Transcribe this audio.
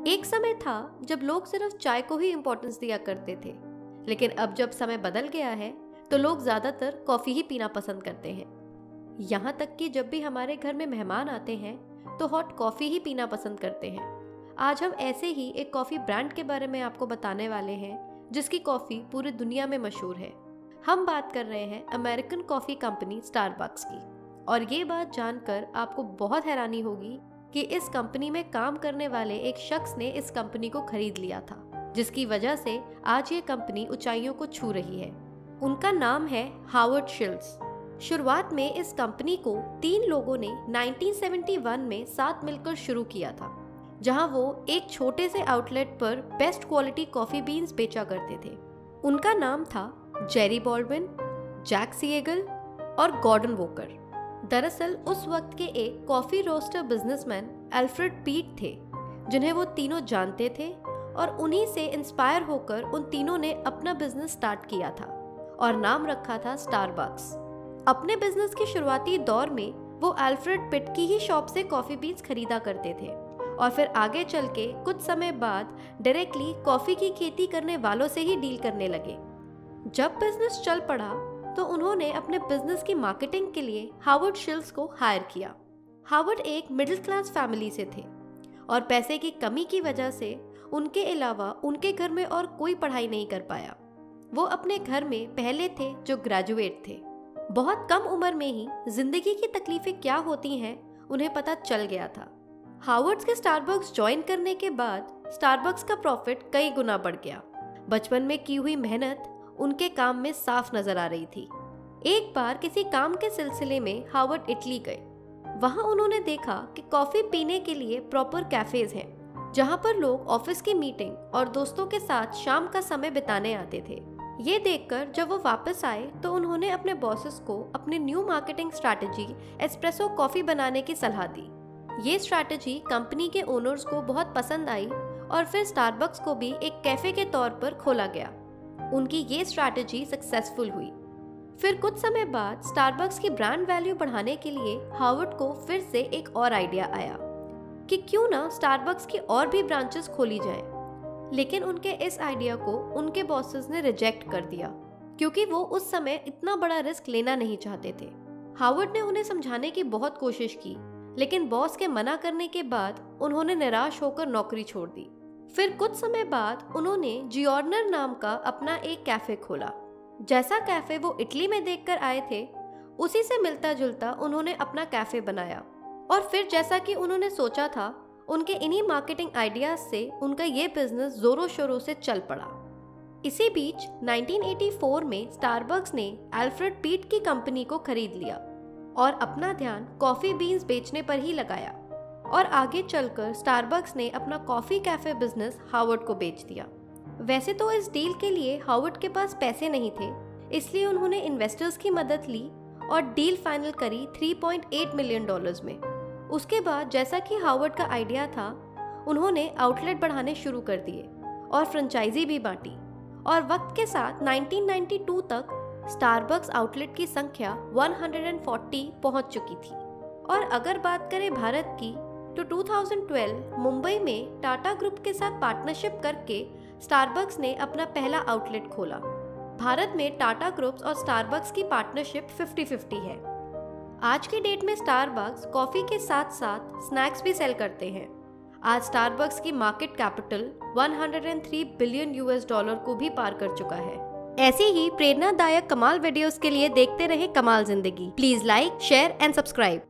एक समय था जब लोग सिर्फ़ चाय को ही इम्पोर्टेंस दिया करते थे। लेकिन अब जब समय बदल गया है तो लोग ज़्यादातर कॉफ़ी ही पीना पसंद करते हैं। यहाँ तक कि जब भी हमारे घर में मेहमान आते हैं तो हॉट कॉफ़ी ही पीना पसंद करते हैं। आज हम ऐसे ही एक कॉफ़ी ब्रांड के बारे में आपको बताने वाले हैं, जिसकी कॉफ़ी पूरी दुनिया में मशहूर है। हम बात कर रहे हैं अमेरिकन कॉफ़ी कंपनी स्टारबक्स की। और ये बात जानकर आपको बहुत हैरानी होगी कि इस कंपनी में काम करने वाले एक शख्स ने इस कंपनी को खरीद लिया था, जिसकी वजह से आज ये कंपनी ऊंचाइयों को छू रही है। उनका नाम है हावर्ड शिल्स शुरुआत में इस कंपनी को तीन लोगों ने 1971 में साथ मिलकर शुरू किया था, जहाँ वो एक छोटे से आउटलेट पर बेस्ट क्वालिटी कॉफ़ी बीन्स बेचा करते थे। उनका नाम था जेरी बॉल्डविन, जैक सीएगल और गॉर्डन वोकर। दरअसल उस वक्त के एक कॉफ़ी रोस्टर बिजनेसमैन एल्फ्रेड पीट थे, जिन्हें वो तीनों जानते थे और उन्हीं से इंस्पायर होकर उन तीनों ने अपना बिज़नेस स्टार्ट किया था और नाम रखा था स्टारबक्स अपने बिज़नेस के शुरुआती दौर में वो एल्फ्रेड पिट की ही शॉप से कॉफ़ी बीन्स खरीदा करते थे और फिर आगे चल के कुछ समय बाद डायरेक्टली कॉफ़ी की खेती करने वालों से ही डील करने लगे। जब बिज़नेस चल पड़ा तो उन्होंने अपने बिज़नेस की मार्केटिंग के लिए हावर्ड शिल्स को हायर किया। हावर्ड एक मिडिल क्लास फैमिली से थे और पैसे की कमी की वजह से उनके अलावा उनके घर में और कोई पढ़ाई नहीं कर पाया। वो अपने घर में पहले थे जो ग्रेजुएट थे। बहुत कम उम्र में ही ज़िंदगी की तकलीफें क्या होती हैं उन्हें पता चल गया था। हावर्ड्स के स्टारबक्स ज्वाइन करने के बाद स्टारबक्स का प्रॉफिट कई गुना बढ़ गया। बचपन में की हुई मेहनत उनके काम में साफ़ नज़र आ रही थी। एक बार किसी काम के सिलसिले में हावर्ड इटली गए। वहाँ उन्होंने देखा कि कॉफ़ी पीने के लिए प्रॉपर कैफेज हैं, जहाँ पर लोग ऑफ़िस की मीटिंग और दोस्तों के साथ शाम का समय बिताने आते थे। ये देखकर जब वो वापस आए तो उन्होंने अपने बॉसेस को अपने new marketing strategy espresso coffee बनाने की सलाह दी। ये स्ट्रैटेजी कंपनी के ओनर्स को बहुत पसंद आई और फिर स्टारबक्स को भी एक कैफ़े के तौर पर खोला गया। उनकी ये स्ट्रैटेजी सक्सेसफुल हुई। फिर कुछ समय बाद स्टारबक्स की ब्रांड वैल्यू बढ़ाने के लिए हार्वर्ड को फिर से एक और आइडिया आया कि क्यों ना स्टारबक्स की और भी ब्रांचेस खोली जाएँ। लेकिन उनके इस आइडिया को उनके बॉसेस ने रिजेक्ट कर दिया, क्योंकि वो उस समय इतना बड़ा रिस्क लेना नहीं चाहते थे। हार्वर्ड ने उन्हें समझाने की बहुत कोशिश की, लेकिन बॉस के मना करने के बाद उन्होंने निराश होकर नौकरी छोड़ दी। फिर कुछ समय बाद उन्होंने जियोर्नर नाम का अपना एक कैफ़े खोला। जैसा कैफ़े वो इटली में देखकर आए थे, उसी से मिलता जुलता उन्होंने अपना कैफ़े बनाया। और फिर जैसा कि उन्होंने सोचा था, उनके इन्हीं मार्केटिंग आइडियाज़ से उनका ये बिज़नेस जोरों शोरों से चल पड़ा। इसी बीच 1984 में स्टारबक्स ने एल्फ्रेड पीट की कंपनी को खरीद लिया और अपना ध्यान कॉफ़ी बीन्स बेचने पर ही लगाया। और आगे चलकर स्टारबक्स ने अपना कॉफ़ी कैफ़े बिज़नेस हावर्ड को बेच दिया। वैसे तो इस डील के लिए हावर्ड के पास पैसे नहीं थे, इसलिए उन्होंने इन्वेस्टर्स की मदद ली और डील फाइनल करी 3.8 मिलियन डॉलर्स में। उसके बाद जैसा कि हावर्ड का आइडिया था, उन्होंने आउटलेट बढ़ाने शुरू कर दिए और फ्रेंचाइजी भी बांटी और वक्त के साथ 1992 तक स्टारबक्स आउटलेट की संख्या 140 पहुँच चुकी थी। और अगर बात करें भारत की तो 2012 मुंबई में टाटा ग्रुप के साथ पार्टनरशिप करके स्टारबक्स ने अपना पहला आउटलेट खोला। भारत में टाटा ग्रुप्स और स्टारबक्स की पार्टनरशिप 50-50 है। आज के डेट में स्टारबक्स कॉफ़ी के साथ साथ स्नैक्स भी सेल करते हैं। आज स्टारबक्स की market capital 103 billion US dollar को भी पार कर चुका है। ऐसे ही प्रेरणादायक कमाल वीडियोस के लिए देखते रहे कमाल ज़िंदगी। Please like share and subscribe